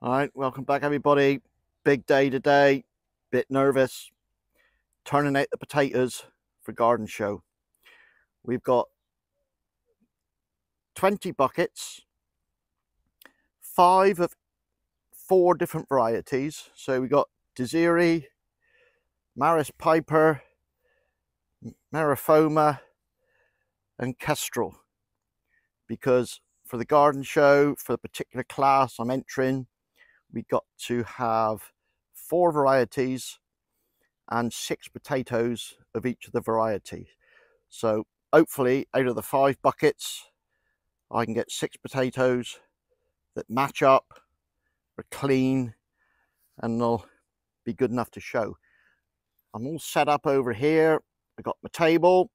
All right, welcome back, everybody. Big day today. Bit nervous. Turning out the potatoes for garden show. We've got 20 buckets, five of four different varieties. So we got Desiree, Maris Piper, Marfona, and Kestrel. Because for the garden show, for the particular class I'm entering, we got to have four varieties and six potatoes of each of the varieties. So hopefully out of the five buckets, I can get six potatoes that match up, are clean, and they'll be good enough to show. I'm all set up over here. I got my table,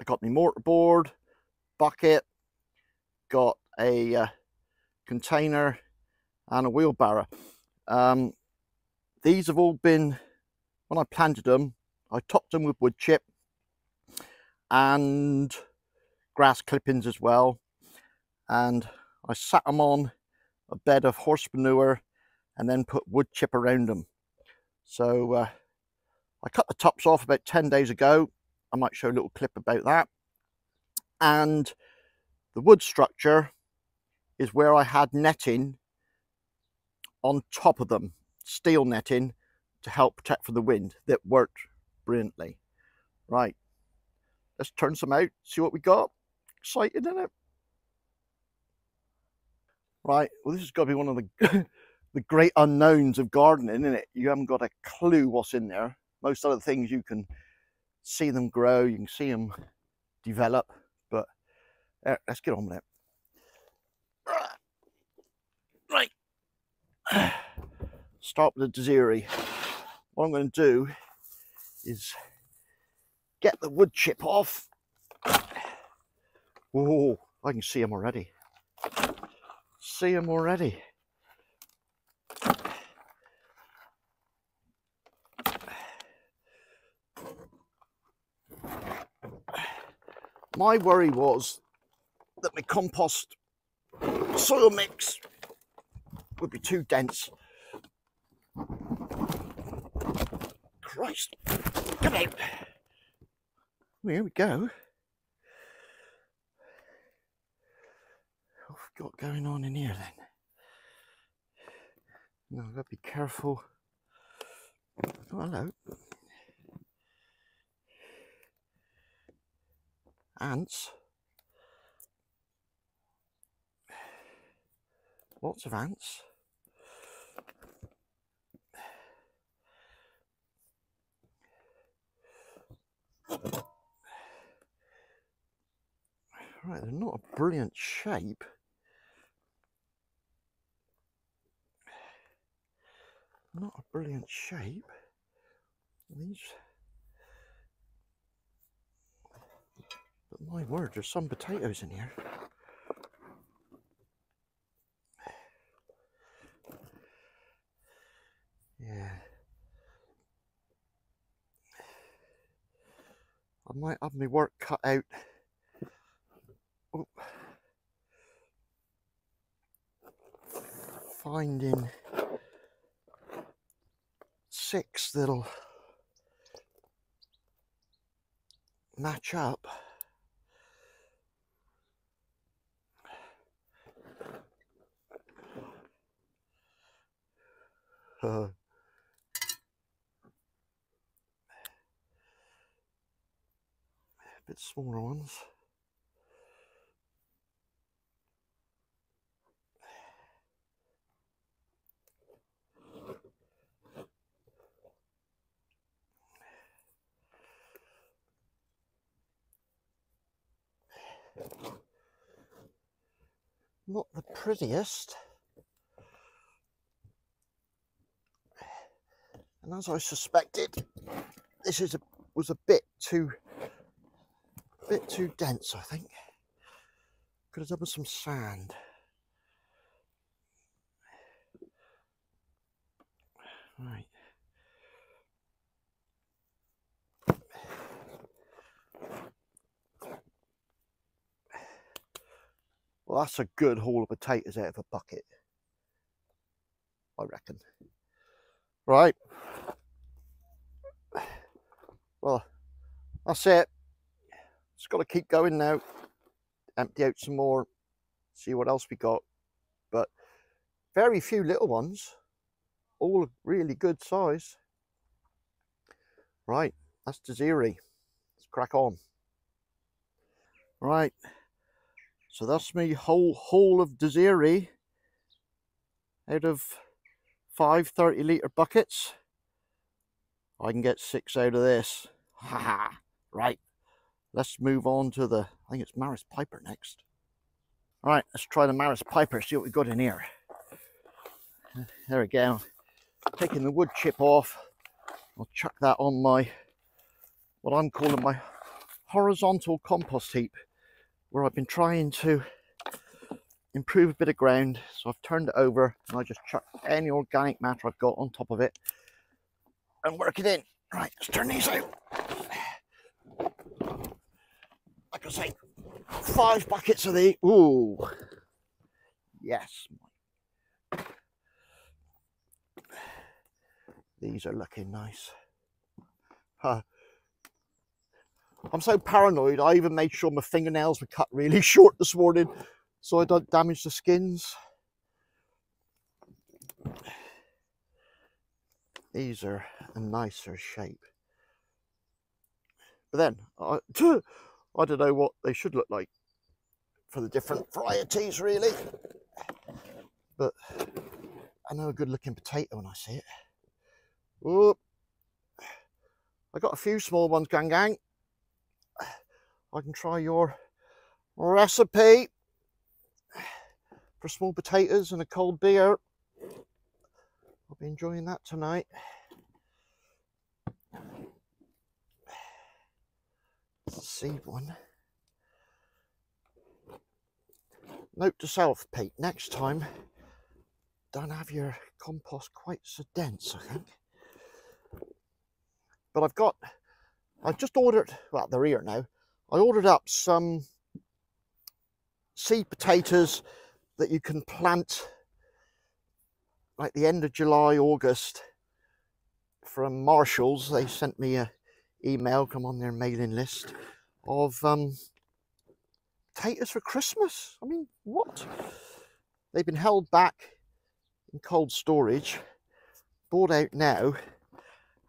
I got my mortar board, bucket, got a uh, container and a wheelbarrow. Um, these have all been, when I planted them, I topped them with wood chip and grass clippings as well. And I sat them on a bed of horse manure and then put wood chip around them. So uh, I cut the tops off about 10 days ago. I might show a little clip about that. And the wood structure is where I had netting on top of them, steel netting to help protect from the wind that worked brilliantly. Right, let's turn some out, see what we got. Excited, isn't it? Right, well this has got to be one of the the great unknowns of gardening, isn't it? You haven't got a clue what's in there. Most other things you can see them grow, you can see them develop, but uh, let's get on with it. with the Desiree. What I'm going to do is get the wood chip off. Oh, I can see them already. See them already. My worry was that my compost soil mix would be too dense Christ. Come out. Well, here we go. What have got going on in here then? No, I've got to be careful. Oh, hello. Ants. Lots of ants. Right, they're not a brilliant shape. Not a brilliant shape. These, but my word, there's some potatoes in here. Yeah. I might have my work cut out. Finding six that'll match up. Uh, bit smaller ones. Not the prettiest. And as I suspected, this is a, was a bit too bit too dense, I think. Could have done with some sand. Right. Well, that's a good haul of potatoes out of a bucket. I reckon. Right. Well, that's it. Just got to keep going now. Empty out some more, see what else we got. But very few little ones, all really good size. Right, that's Desiree. Let's crack on. Right, so that's me whole whole of Desiree eh? out of five 30 litre buckets. I can get six out of this. Ha ha. Right, let's move on to the, I think it's Maris Piper next. All right, let's try the Maris Piper, see what we got in here. There we go. Taking the wood chip off. I'll chuck that on my, what I'm calling my horizontal compost heap where I've been trying to improve a bit of ground. So I've turned it over and I just chuck any organic matter I've got on top of it and work it in. Right, let's turn these out. Like I say, five buckets of the, ooh, yes. These are looking nice. Huh. I'm so paranoid, I even made sure my fingernails were cut really short this morning so I don't damage the skins. These are a nicer shape. But then, I, I don't know what they should look like for the different varieties really. But I know a good looking potato when I see it. Whoop. I got a few small ones, gang gang. I can try your recipe for small potatoes and a cold beer. I'll be enjoying that tonight. seed one. Note to self, Pete, next time, don't have your compost quite so dense, I think. But I've got, I've just ordered, well, they're here now. I ordered up some seed potatoes that you can plant like the end of July, August from Marshalls. They sent me a email, come on their mailing list of um, potatoes for Christmas. I mean, what? They've been held back in cold storage, bought out now,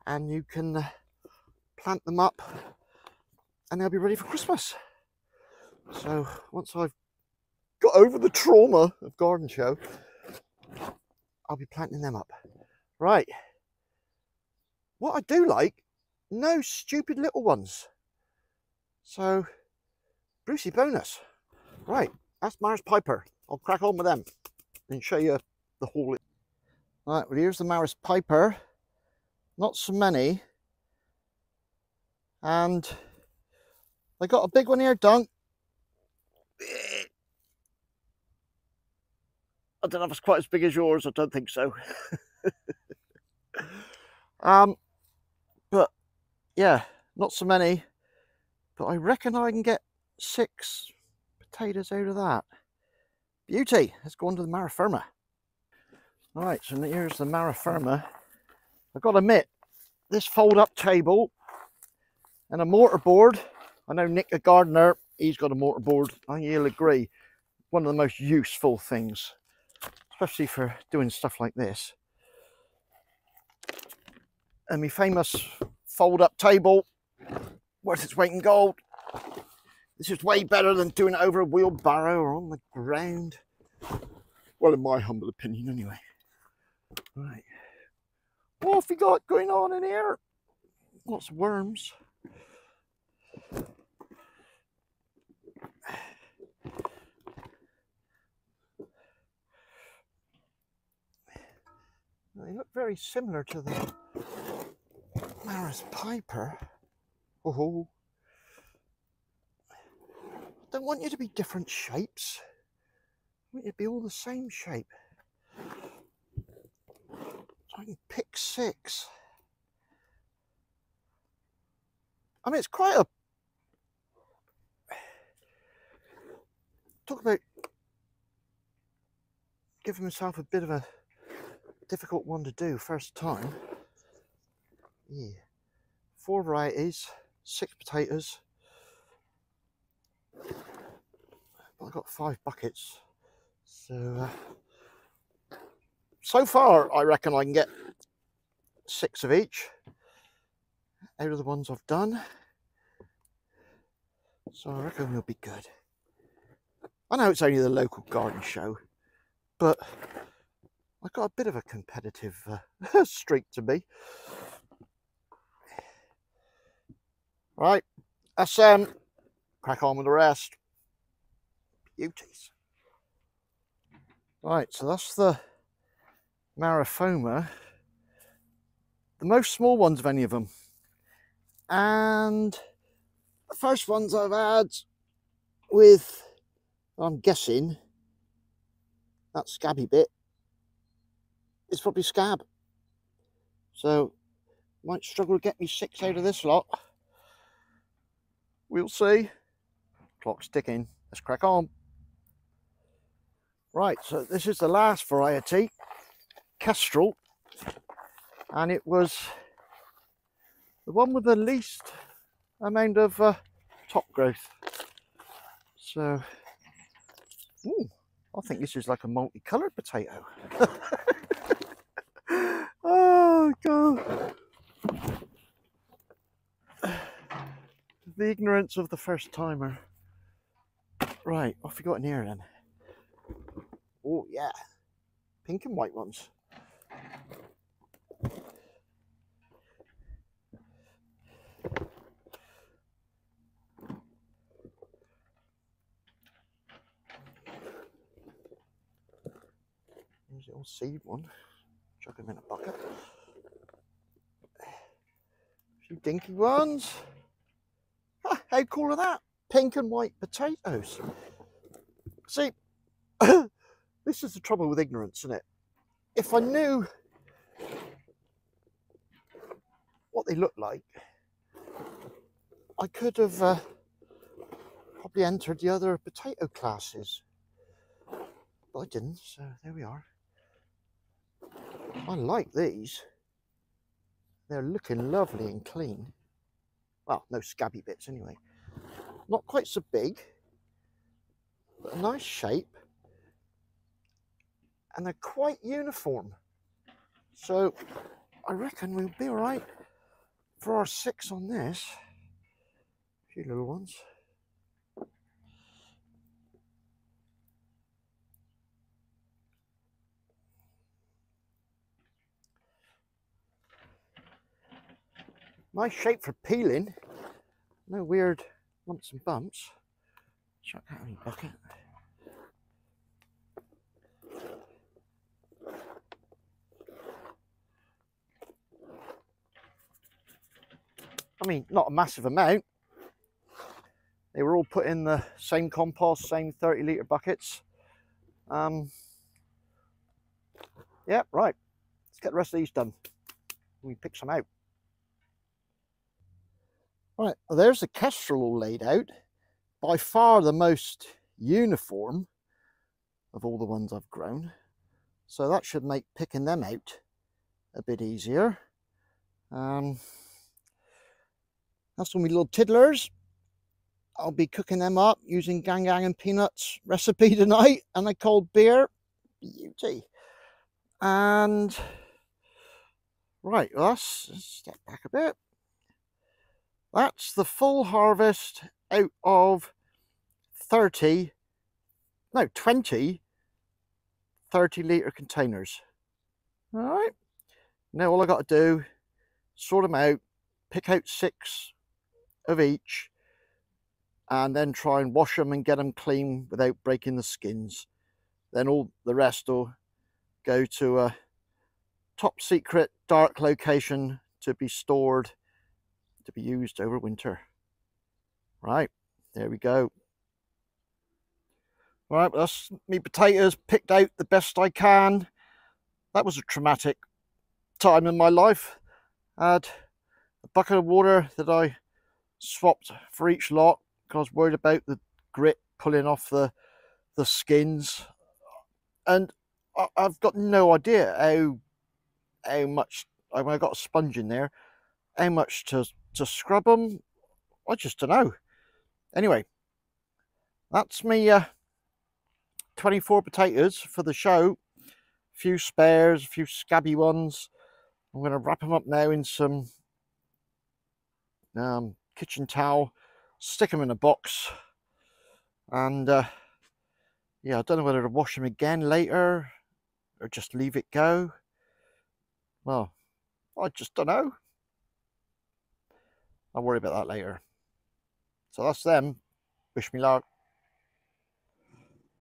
and you can uh, plant them up and they'll be ready for Christmas. So once I've got over the trauma of garden show, I'll be planting them up. Right. What I do like, no stupid little ones. So, Brucey bonus. Right, that's Maris Piper. I'll crack on with them and show you the whole. Right, well here's the Maris Piper. Not so many. And I got a big one here, Dunk. I don't know if it's quite as big as yours. I don't think so. um, but yeah, not so many. But I reckon I can get six potatoes out of that. Beauty. Let's go on to the Marfona. All right, so here's the Marfona. I've got to admit, this fold-up table and a mortar board I know Nick, a gardener, he's got a mortarboard. I think he'll agree. One of the most useful things, especially for doing stuff like this. And my famous fold-up table, worth its weight in gold. This is way better than doing it over a wheelbarrow or on the ground. Well, in my humble opinion, anyway. Right. What have we got going on in here? Lots of worms. They look very similar to the Maris Piper. Oh, I don't want you to be different shapes. I want you to be all the same shape. So I can pick six. I mean, it's quite a talk about giving myself a bit of a difficult one to do first time. Yeah. Four varieties, six potatoes. I've got five buckets. So, uh, so far, I reckon I can get six of each out of the ones I've done. So I reckon we'll be good. I know it's only the local garden show, but I've got a bit of a competitive uh, streak to me. Right, let's um, crack on with the rest. Beauties. Right, so that's the Marfona. The most small ones of any of them. And the first ones I've had with, I'm guessing, that scabby bit is probably scab. So, might struggle to get me six out of this lot. We'll see. Clock's ticking. Let's crack on. Right, so this is the last variety, Kestrel, and it was the one with the least amount of uh, top growth. So, ooh, I think this is like a multicoloured potato. oh, God. The ignorance of the first timer. Right, have we got in here then? Oh, yeah. Pink and white ones. Here's the old seed one. Chuck them in a bucket. A few dinky ones. Ah, how cool are that? Pink and white potatoes. See, this is the trouble with ignorance, isn't it? If I knew what they look like, I could have uh, probably entered the other potato classes. But I didn't, so there we are. I like these. They're looking lovely and clean. Well, no scabby bits anyway. Not quite so big, but a nice shape. And they're quite uniform. So I reckon we'll be all right for our six on this. A few little ones. Nice shape for peeling. No weird lumps and bumps. Chuck that in your bucket. I mean, not a massive amount. They were all put in the same compost, same 30 litre buckets. Um, yeah, right. Let's get the rest of these done. We pick some out. Right, well, there's the kestrel all laid out. By far the most uniform of all the ones I've grown. So that should make picking them out a bit easier. Um, that's one of my little tiddlers. I'll be cooking them up using gang gang and peanuts recipe tonight and a cold beer. Beauty. And right, let's step back a bit. That's the full harvest out of 30, no, 20 30 litre containers. All right. Now all I've got to do, sort them out, pick out six of each, and then try and wash them and get them clean without breaking the skins. Then all the rest will go to a top secret dark location to be stored to be used over winter. Right, there we go. Right, that's me potatoes picked out the best I can. That was a traumatic time in my life. I had a bucket of water that I swapped for each lot because I was worried about the grit pulling off the the skins. And I've got no idea how how much, when I got a sponge in there, how much to, to scrub them, I just don't know. Anyway, that's me uh, 24 potatoes for the show. A few spares, a few scabby ones. I'm going to wrap them up now in some um, kitchen towel, stick them in a box, and uh, yeah, I don't know whether to wash them again later or just leave it go. Well, I just don't know. I'll worry about that later. So that's them. Wish me luck.